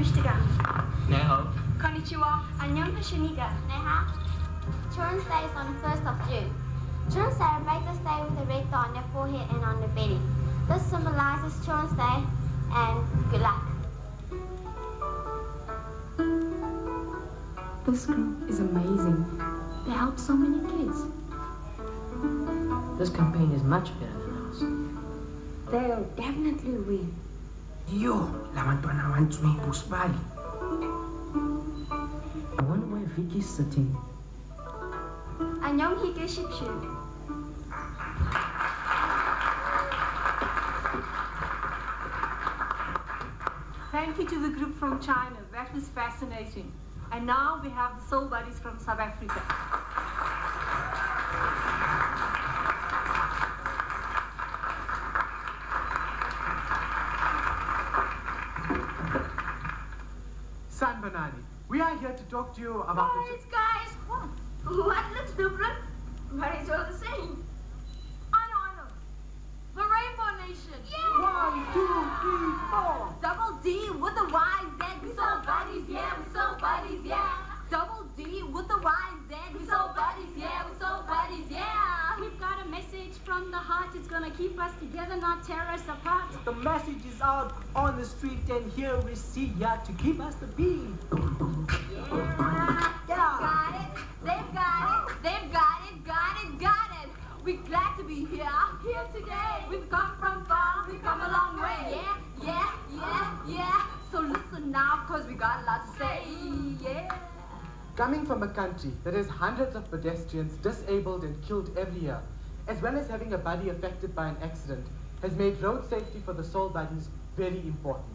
Mushtigan. Neho. Konnichiwa. Annyeong Hashiniga. Neha. Children's Day is on the 1st of June. Children celebrate this day with a red dot on their forehead and on their belly. This symbolizes Children's Day and good luck. This group is amazing. They help so many kids. This campaign is much better than ours. They'll definitely win. Yo, la bantwana bantsweng usibali. I wonder where Vicky's sitting. Annyeong Hike Shipshu. Thank you to the group from China. That was fascinating. And now we have the Soul Buddyz from South Africa. We are here to talk to you about the... Guys, guys, what? What looks different? But it's all the same. I know, I know. The Rainbow Nation. Yeah! One, two, three, four. Double D with the Y, keep us together, not tear us apart. The message is out on the street and here we see ya to keep us the beat. Yeah. Got it. They've got it. They've got it. Got it. Got it. We're glad to be here. Here today. We've come from far. We've come a long way. Yeah. Yeah. Yeah. Yeah. So listen now, cause we got a lot to say. Yeah. Coming from a country that has hundreds of pedestrians disabled and killed every year, as well as having a body affected by an accident, has made road safety for the soul buddies very important.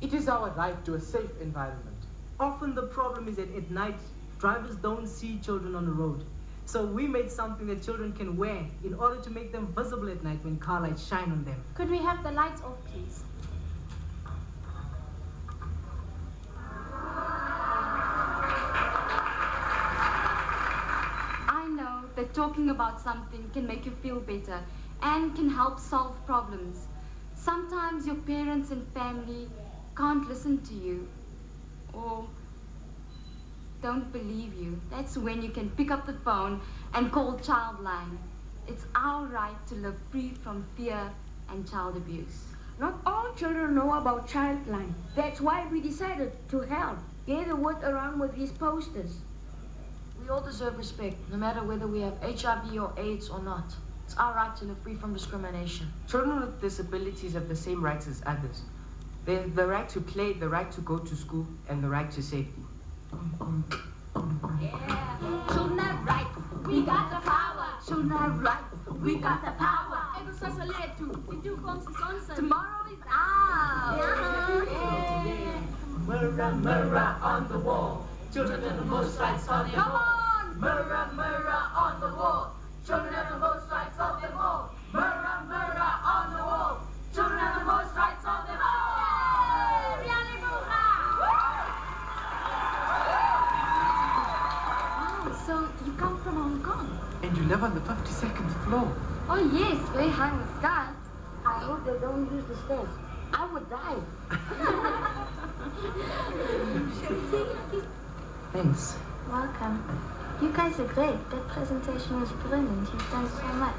It is our right to a safe environment. Often the problem is that at night, drivers don't see children on the road. So we made something that children can wear in order to make them visible at night when car lights shine on them. Could we have the lights off, please? I know that talking about something can make you feel better and can help solve problems. Sometimes your parents and family can't listen to you or don't believe you. That's when you can pick up the phone and call Childline. It's our right to live free from fear and child abuse. Not all children know about Childline. That's why we decided to help. Get the word around with these posters. We all deserve respect, no matter whether we have HIV or AIDS or not. It's our right to live free from discrimination. Children with disabilities have the same rights as others. They have the right to play, the right to go to school, and the right to safety. Yeah. Children have rights. We got the power. Children have rights. We got the power. Tomorrow is ours. Yeah. Mirror, mirror on the wall. Children have the most rights of them Come on. Mirror, mirror on the wall. Children have the most rights of them all. Mirror, mirror on the wall. Children have the most rights of them all. Oh, so you come from Hong Kong? And you live on the 52nd floor. Oh yes, very high in the sky. I hope they don't use the stairs. I would die. Thanks. Welcome. You guys are great. That presentation was brilliant. You've done so much.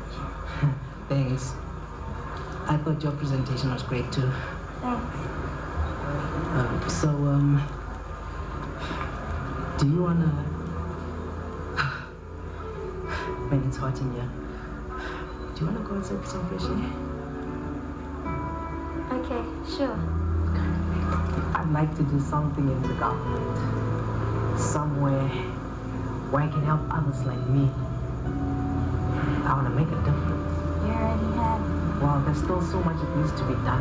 Thanks. I thought your presentation was great too. Thanks. Um, so, um, do you wanna? when it's hot in here, do you wanna go outside for some fresh air? Okay, sure. I'd like to do something in the government, somewhere where I can help others like me. I wanna make a difference. You already have. Well, there's still so much that needs to be done.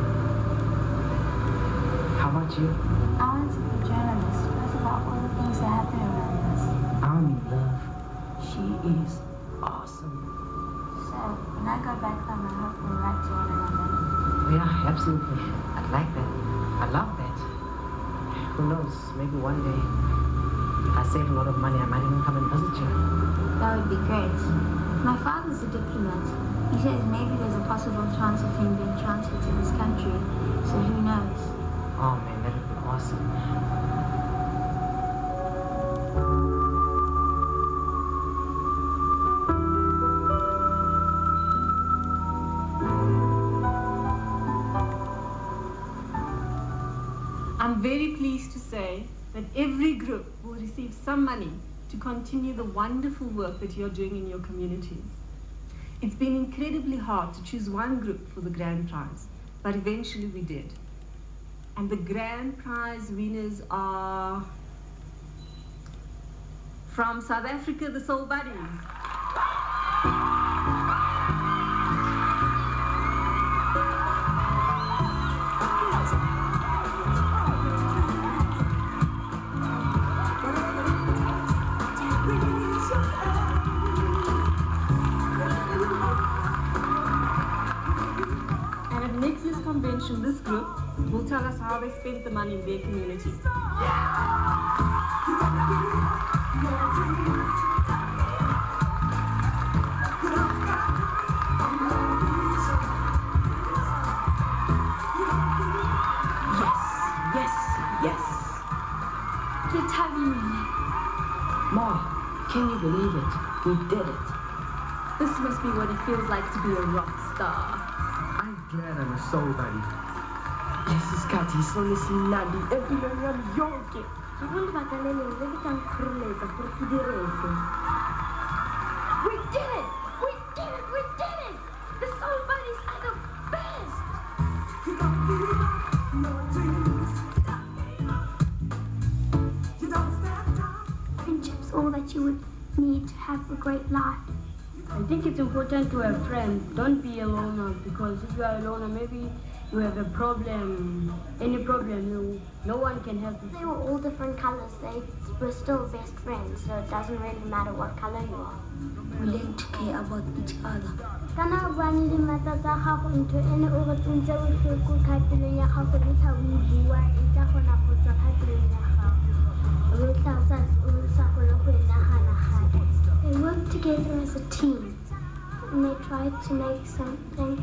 How about you? I want to be a journalist. Write about all the things that happen around us. I'm in love. She is awesome. So, when I go back home, I hope we'll write to one another. Yeah, absolutely. I'd like that. I love that. Who knows? Maybe one day, save a lot of money, I might even come and visit you. That would be great. My father's a diplomat. He says maybe there's a possible chance of him being transferred to this country, so who knows? Oh man, that would be awesome. I'm very pleased to say that every group receive some money to continue the wonderful work that you're doing in your communities. It's been incredibly hard to choose one group for the grand prize, but eventually we did. And the grand prize winners are from South Africa, the Soul Buddyz. Convention, this group will tell us how they spent the money in their community. Yes, yes. Telling me. Ma, can you believe it? We did it. This must be what it feels like to be a rock star. I'm I'm a soul buddy. Yes, isikhathi isona esimnandi empilweni yami yonke. ke go lebaka le lengwe le le tlang kgoreletsa gore ke we did it! We did it! We did it! The soul buddies are the best! Friendship's all that you would need to have a great life. I think it's important to have friends. Don't be a loner because if you are a loner, maybe you have a problem, any problem, you, no one can help you. They were all different colors. They were still best friends, so it doesn't really matter what color you are. We learn to care about each other. Kana buang le mata tsa gago ntho ene o re tsentse bohloko kgatelong ya gago le tla to make something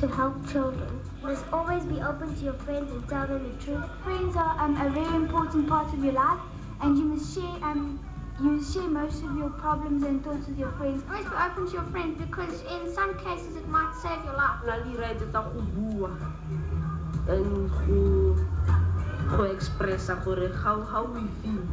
to help children must always be open to your friends and tell them the truth friends are um, a very important part of your life and you must share um, you share most of your problems and thoughts with your friends. Always be open to your friends because in some cases it might save your life. Na le right tsa go bua and go go expressa gore how how we feel.